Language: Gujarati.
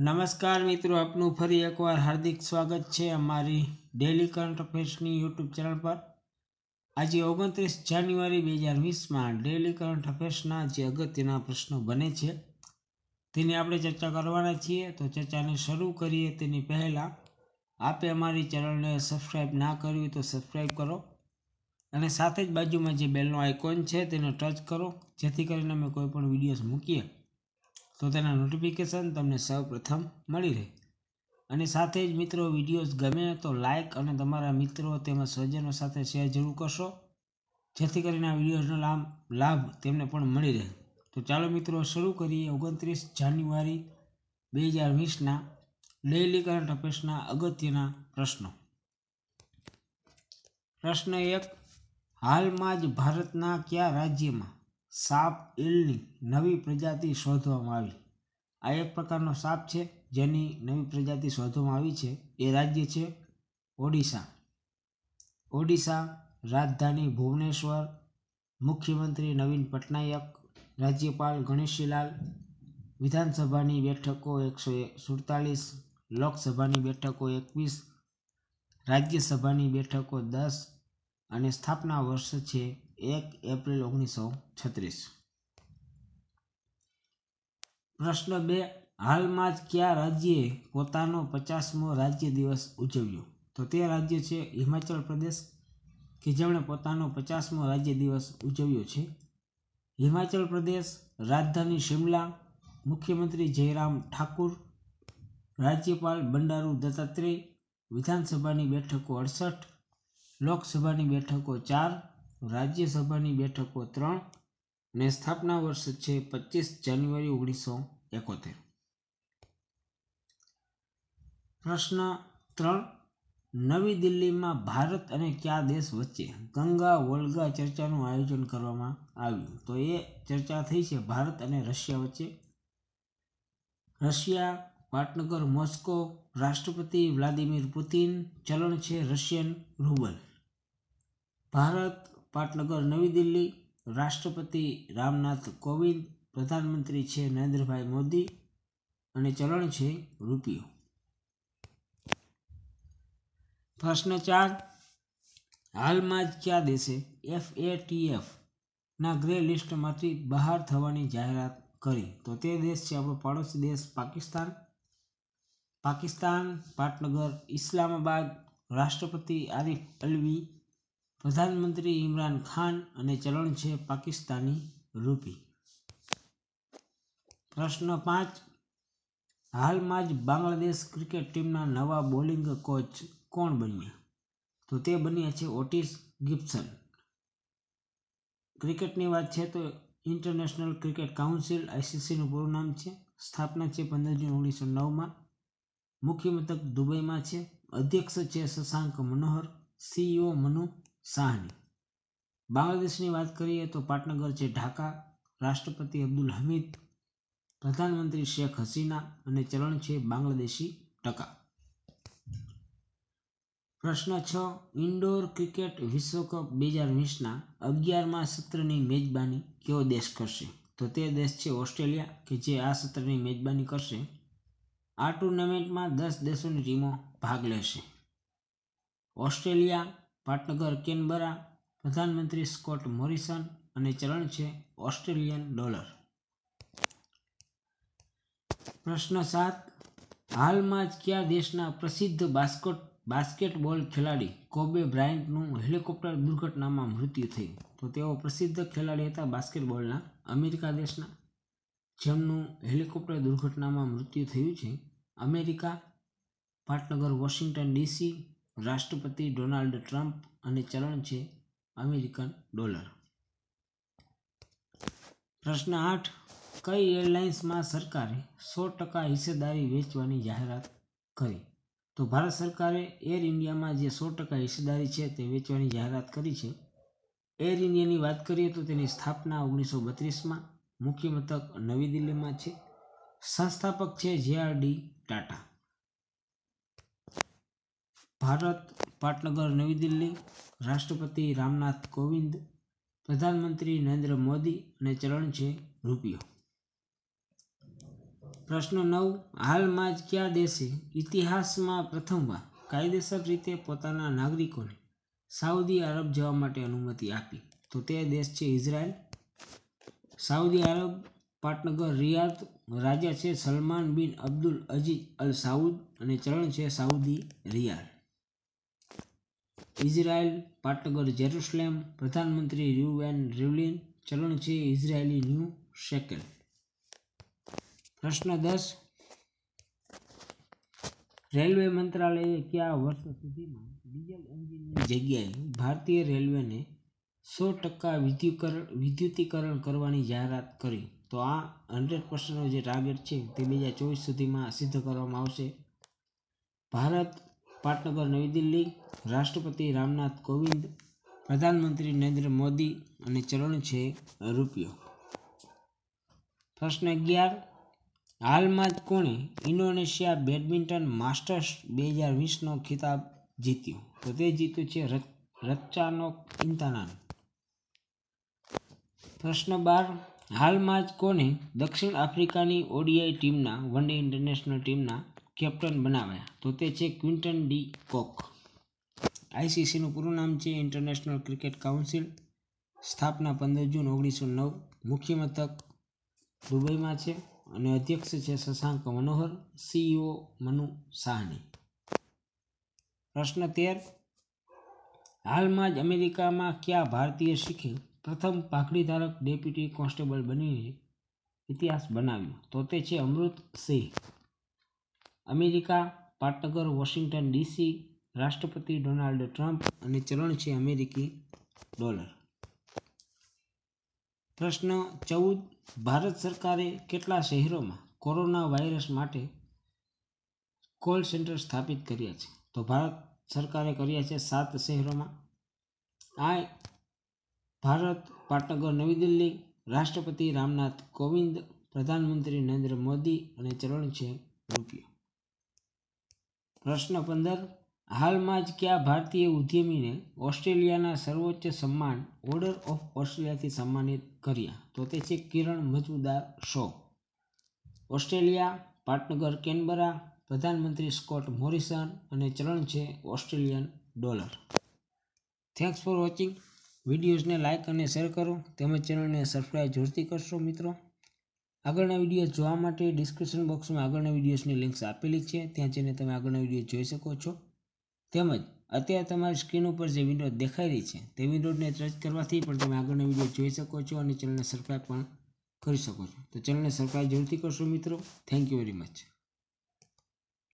નમસ્કાર મિત્રો, આપનું ફરી એકવાર હાર્દિક સ્વાગત છે અમારી ડેલી કરંટ અફેર્સની યુટ્યુબ ચેનલ પર. આજે ઓગણત્રીસ જાન્યુઆરી બે હજાર વીસમાં ડેલી કરંટ અફેર્સના જે અગત્યના પ્રશ્નો બને છે, તેની આપણે ચર્ચા કરવાના છીએ. તો ચર્ચાને શરૂ કરીએ તેની પહેલાં, આપે અમારી ચેનલને સબસ્ક્રાઈબ ના કરવી તો સબસ્ક્રાઈબ કરો અને સાથે જ બાજુમાં જે બેલનો આઇકોન છે, તેને ટચ કરો, જેથી કરીને અમે કોઈ પણ વિડીયોઝ મૂકીએ. તો તેના નોટિફિકેશન તમને સૌપ્રથમ મળી રહે. અને સાથે જ મિત્રો વિડીયોઝ ગમે તો લાઇક અને તમારા મિત્રો તેમજ સ્વજનો સાથે શેર જરૂર કરશો. જેથી કરીને આ વિડીયોઝનો લાભ લાભ તેમને પણ મળી રહે. તો ચાલો મિત્રો, શરૂ કરીએ ઓગણત્રીસ જાન્યુઆરી બે હજાર વીસના ડેઇલી કરંટ અફેર્સના અગત્યના પ્રશ્નો. પ્રશ્ન એક, હાલમાં જ ભારતના કયા રાજ્યમાં સાપ ઇલની નવી પ્રજાતિ શોધવામાં આવી. આ એક પ્રકારનો સાપ છે જેની નવી પ્રજાતિ શોધવામાં આવી છે. એ રાજ્ય છે ઓડિશા. ઓડિશા રાજધાની ભુવનેશ્વર. મુખ્યમંત્રી નવીન પટનાયક, રાજ્યપાલ ગણેશીલાલ, વિધાનસભાની બેઠકો એકસો સુડતાલીસ, લોકસભાની બેઠકો એકવીસ, રાજ્યસભાની બેઠકો દસ અને સ્થાપના વર્ષ છે એક એપ્રિલ ઓગણીસો છત્રીસ. પ્રશ્ન બે, હાલમાં જ કયા રાજ્યે પોતાનો પચાસમો રાજ્ય દિવસ ઉજવ્યો? તો તે રાજ્ય છે હિમાચલ પ્રદેશ, કે જેમણે પોતાનો પચાસમો રાજ્ય દિવસ ઉજવ્યો છે? હિમાચલ પ્રદેશ, રાજધાની શિમલા, મુખ્યમંત્રી જયરામ ઠાકુર, રાજ્યપાલ બંડારુ દત્તાત્રેય, વિધાનસભાની બેઠકો અડસઠ, લોકસભાની બેઠકો ચાર રાજ્યસભાની બેઠકો ત્રણ અને સ્થાપના વર્ષ છે પચીસ જાન્યુઆરી ઓગણીસો એકોતેર. પ્રશ્ન ત્રણ, નવી દિલ્હીમાં ભારત અને કયા દેશ વચ્ચે ગંગા વોલ્ગા ચર્ચાનું આયોજન કરવામાં આવ્યું? તો એ ચર્ચા થઈ છે ભારત અને રશિયા વચ્ચે. રશિયા, પાટનગર, મોસ્કો, રાષ્ટ્રપતિ વ્લાદિમીર પુતિન, ચલણ છે રશિયન રૂબલ. ભારત પાટનગર, નવી દિલ્હી, રાષ્ટ્રપતિ રામનાથ કોવિંદ, પ્રધાનમંત્રી છે નરેન્દ્રભાઈ મોદી અને ચલણ છે રૂપિયો. પ્રશ્ન ચાર, હાલમાં જ કયા દેશે એફ એ ટી એફ ના ગ્રે લિસ્ટમાંથી બહાર થવાની જાહેરાત કરી? તો તે દેશ છે આપણો પાડોશી દેશ પાકિસ્તાન. પાકિસ્તાન, પાટનગર, ઇસ્લામાબાદ રાષ્ટ્રપતિ આરિફ અલવી પ્રધાનમંત્રી ઇમરાન ખાન અને ચલણ છે પાકિસ્તાની રૂપી. પ્રશ્ન પાંચ, હાલમાં જ બાંગ્લાદેશ ક્રિકેટ ટીમના નવા બોલિંગ કોચ કોણ બન્યા? તો તે બન્યા છે ઓટિસ ગિપ્સન ક્રિકેટની વાત છે તો ઇન્ટરનેશનલ ક્રિકેટ કાઉન્સિલ આઈસીસીનું પૂરું નામ છે, સ્થાપના છે પંદર જૂન ઓગણીસો નવમાં. મુખ્ય મથક દુબઈમાં છે, અધ્યક્ષ છે શશાંક મનોહર, સીઈઓ મનુ સાહની. બાંગ્લાદેશની વાત કરીએ તો પાટનગર છે ઢાકા, રાષ્ટ્રપતિ અબ્દુલ હમીદ, પ્રધાનમંત્રી શેખ હસીના અને ચલણ છે બાંગ્લાદેશી ટકા. પ્રશ્ન છ, ઇન્ડોર ક્રિકેટ વિશ્વકપ બે હજાર વીસના અગિયારમાં સત્રની મેજબાની કયો દેશ કરશે? તો તે દેશ છે ઓસ્ટ્રેલિયા, કે જે આ સત્રની મેજબાની કરશે? આ ટુર્નામેન્ટમાં દસ દેશોની ટીમો ભાગ લેશે. ઓસ્ટ્રેલિયા પાટનગર કેનબરા, પ્રધાનમંત્રી સ્કોટ મોરિસન અને ચલણ છે ઓસ્ટ્રેલિયન ડોલર. પ્રશ્ન સાત, હાલમાં જ કયા દેશના પ્રસિદ્ધ બાસ્કેટ, બાસ્કેટબોલ ખેલાડી કોબે બ્રાયન્ટનું હેલિકોપ્ટર દુર્ઘટનામાં મૃત્યુ થયું? તો તેઓ પ્રસિદ્ધ ખેલાડી હતા બાસ્કેટબોલના, અમેરિકા દેશના. જેમનું હેલિકોપ્ટર દુર્ઘટનામાં મૃત્યુ થયું છે. અમેરિકા પાટનગર વોશિંગ્ટન ડીસી રાષ્ટ્રપતિ ડોનાલ્ડ ટ્રમ્પ અને ચલણ છે અમેરિકન ડોલર. પ્રશ્ન આઠ, કઈ એરલાઇન્સમાં સરકારે સો ટકા હિસ્સેદારી વેચવાની જાહેરાત કરી? તો ભારત સરકારે એર ઇન્ડિયામાં જે સો ટકા હિસ્સેદારી છે તે વેચવાની જાહેરાત કરી છે. એર ઇન્ડિયાની વાત કરીએ તો તેની સ્થાપના ઓગણીસો બત્રીસમાં મુખ્ય મથક નવી દિલ્હીમાં છે. સંસ્થાપક છે જેઆરડી ટાટા. ભારત, પાટનગર, નવી દિલ્હી, રાષ્ટ્રપતિ રામનાથ કોવિંદ, પ્રધાનમંત્રી નરેન્દ્ર મોદી અને ચલણ છે રૂપિયો. પ્રશ્ન નવ, હાલમાં જ કયા દેશે ઇતિહાસમાં પ્રથમવાર કાયદેસર રીતે પોતાના નાગરિકોને સાઉદી અરબ જવા માટે અનુમતિ આપી? તો તે દેશ છે ઇઝરાયલ. સાઉદી અરબ, પાટનગર, રિયાદ, રાજા છે સલમાન બિન અબ્દુલ અજીઝ અલ સાઉદ અને ચલણ છે સાઉદી રિયાલ ઇઝરાયલ પાટનગર જેરુસલેમ, પ્રધાનમંત્રી યુએન રિવલિન, ચલણ છે ઇઝરાયેલી ન્યૂ શેકેલ પ્રશ્ન દસ, રેલવે મંત્રાલયે કયા વર્ષ સુધીમાં ડીઝલ એન્જિનની જગ્યાએ ભારતીય રેલવેને સો ટકા વિદ્યુકરણ વિદ્યુતીકરણ કરવાની જાહેરાત કરી? તો આ હંડ્રેડ પર્સન્ટનો જે ટાર્ગેટ છે તે બે હજાર ચોવીસ સુધીમાં સિદ્ધ કરવામાં આવશે. ભારત પાટનગર, નવી દિલ્હી, રાષ્ટ્રપતિ રામનાથ કોવિંદ, પ્રધાનમંત્રી નરેન્દ્ર મોદી અને ચલણ છે રૂપિયો. પ્રશ્ન અગિયાર, હાલમાં જ કોણે ઇન્ડોનેશિયા બેડમિન્ટન માસ્ટર્સ બે હજાર વીસનો ખિતાબ જીત્યો? તો તે જીત્યું છે રચ- રચાનોક ઇન્તાનાન. પ્રશ્ન બાર, હાલમાં જ કોને દક્ષિણ આફ્રિકાની ઓડીઆઈ ટીમના, વન ડે ઇન્ટરનેશનલ ટીમના કેપ્ટન બનાવ્યા. તો તે છે ક્વિન્ટન ડી કોક. આઈસીસીનું પૂરું નામ છે ઇન્ટરનેશનલ ક્રિકેટ કાઉન્સિલ. સ્થાપના પંદર જૂન ઓગણીસો નવ. મુખ્ય મથક દુબઈમાં છે અને અધ્યક્ષ છે શશાંક મનોહર, સીઈઓ મનુ સાહની. પ્રશ્ન તેર. હાલમાં જ અમેરિકામાં કયા ભારતીય શીખે પ્રથમ પાઘડીધારક ડેપ્યુટી કોન્સ્ટેબલ બનીને ઇતિહાસ બનાવ્યો. તો તે છે અમૃત સિંહ. અમેરિકા, પાટનગર, વોશિંગ્ટન ડીસી, રાષ્ટ્રપતિ ડોનાલ્ડ ટ્રમ્પ અને ચલણ છે અમેરિકી ડોલર. પ્રશ્ન ચૌદ, ભારત સરકારે કેટલા શહેરોમાં કોરોના વાયરસ માટે કોલ સેન્ટર સ્થાપિત કર્યા છે? તો ભારત સરકારે કર્યા છે સાત શહેરોમાં. આ ભારત, પાટનગર, નવી દિલ્હી, રાષ્ટ્રપતિ રામનાથ કોવિંદ, પ્રધાનમંત્રી નરેન્દ્ર મોદી અને ચલણ છે રૂપિયો. પ્રશ્ન પંદર, હાલમાં જ કયા ભારતીય ઉદ્યમીને ઓસ્ટ્રેલિયાના સર્વોચ્ચ સન્માન ઓર્ડર ઓફ ઓસ્ટ્રેલિયાથી સન્માનિત કર્યા? તો તે છે કિરણ મજમુદાર શો. ઓસ્ટ્રેલિયા, પાટનગર, કેનબરા, પ્રધાનમંત્રી સ્કોટ મોરિસન અને ચલણ છે Australian dollar. Thanks for watching વિડીયોઝને like અને શેર કરો. તેમજ ચેનલને સબસ્ક્રાઈબ જરૂરથી કરશો મિત્રો. આગળના વીડિયો જોવા માટે ડિસ્ક્રિપ્શન બોક્સમાં આગળના વિડીયોઝની લિંક્સ આપેલી છે. ત્યાં જઈને તમે આગળના વીડિયો જોઈ શકો છો. તેમજ અત્યારે તમારી સ્ક્રીન ઉપર જે વિન્ડો દેખાઈ રહી છે, તે વિન્ડોને ટચ કરવાથી પણ તમે આગળના વીડિયો જોઈ શકો છો અને ચેનલને સબસ્ક્રાઈબ પણ કરી શકો છો. તો ચેનલને સબસ્ક્રાઈબ જરૂરથી કરશો મિત્રો. Thank you very much